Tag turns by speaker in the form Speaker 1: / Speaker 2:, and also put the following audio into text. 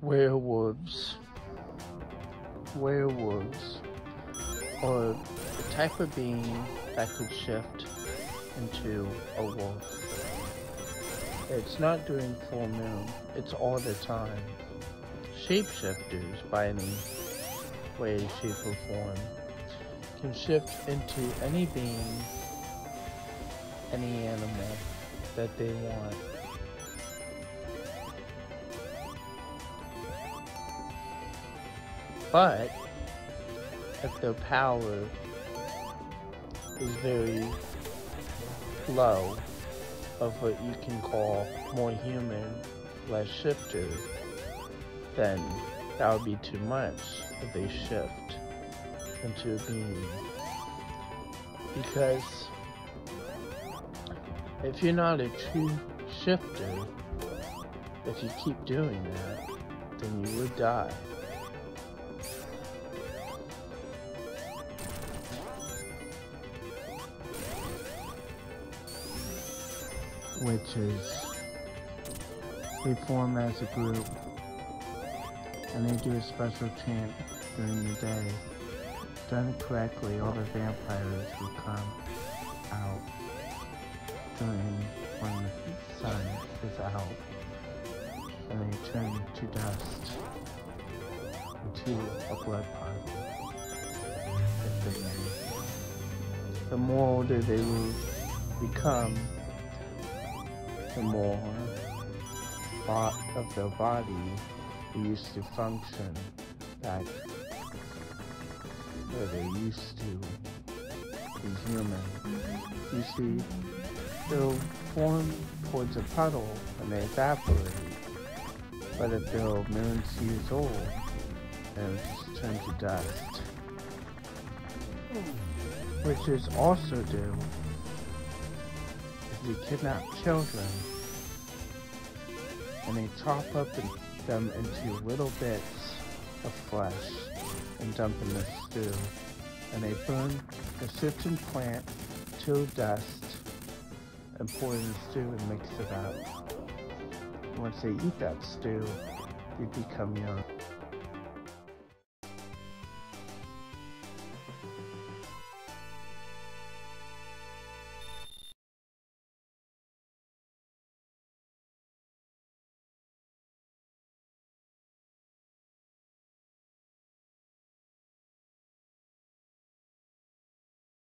Speaker 1: werewolves. Werewolves are the type of being that could shift into a wolf. It's not during full moon, it's all the time. Shapeshifters, by any way, shape, or form, can shift into any being, any animal that they want. But if their power is very low of what you can call more human, less shifter, then that would be too much if they shift into a being. Because if you're not a true shifter, if you keep doing that, then you would die. Which is they form as a group and they do a special chant during the day. Done correctly, all the vampires will come out during when the sun is out and they turn to dust into a blood may. The more older they will become, the more part of the body used to function where they used to be human. You see, they'll form towards a puddle and they evaporate. But if they're millions of years old, they'll just turn to dust. Which is also due we kidnap children and they chop up them into little bits of flesh and dump in the stew. And they burn a certain plant to dust and pour in the stew and mix it up. Once they eat that stew, they become young.